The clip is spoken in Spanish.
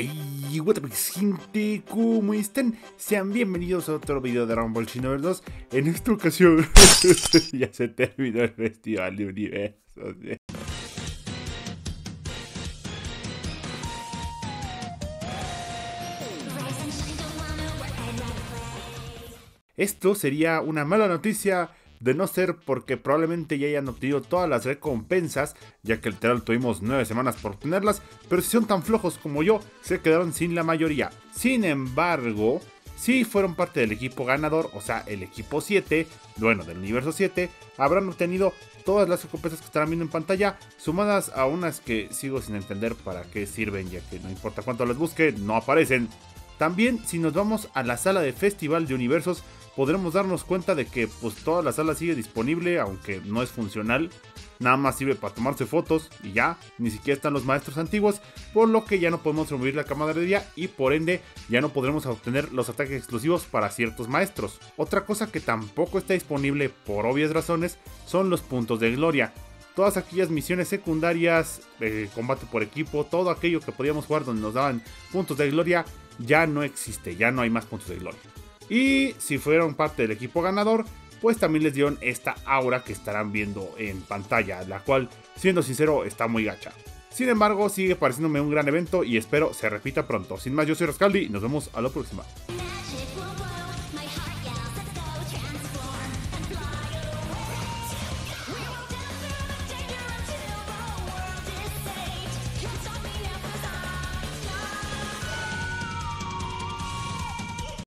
Hey, what up, gente, ¿cómo están? Sean bienvenidos a otro video de Rumble Shinover 2. En esta ocasión, ya se terminó el festival de universos. Esto sería una mala noticia de no ser porque probablemente ya hayan obtenido todas las recompensas, ya que literal tuvimos 9 semanas por obtenerlas, pero si son tan flojos como yo, se quedaron sin la mayoría. Sin embargo, si fueron parte del equipo ganador, o sea, el equipo 7, bueno, del universo 7, habrán obtenido todas las recompensas que estarán viendo en pantalla, sumadas a unas que sigo sin entender para qué sirven, ya que no importa cuánto las busque, no aparecen. También, si nos vamos a la sala de Festival de Universos, podremos darnos cuenta de que pues toda la sala sigue disponible, aunque no es funcional. Nada más sirve para tomarse fotos y ya, ni siquiera están los maestros antiguos, por lo que ya no podemos remover la camaradería y por ende ya no podremos obtener los ataques exclusivos para ciertos maestros. Otra cosa que tampoco está disponible por obvias razones son los puntos de gloria. Todas aquellas misiones secundarias, eh, combate por equipo, todo aquello que podíamos jugar donde nos daban puntos de gloria, ya no existe, ya no hay más puntos de gloria. Y si fueron parte del equipo ganador, pues también les dieron esta aura que estarán viendo en pantalla, la cual, siendo sincero, está muy gacha. Sin embargo, sigue pareciéndome un gran evento y espero se repita pronto. Sin más, yo soy Rascaldi y nos vemos a la próxima.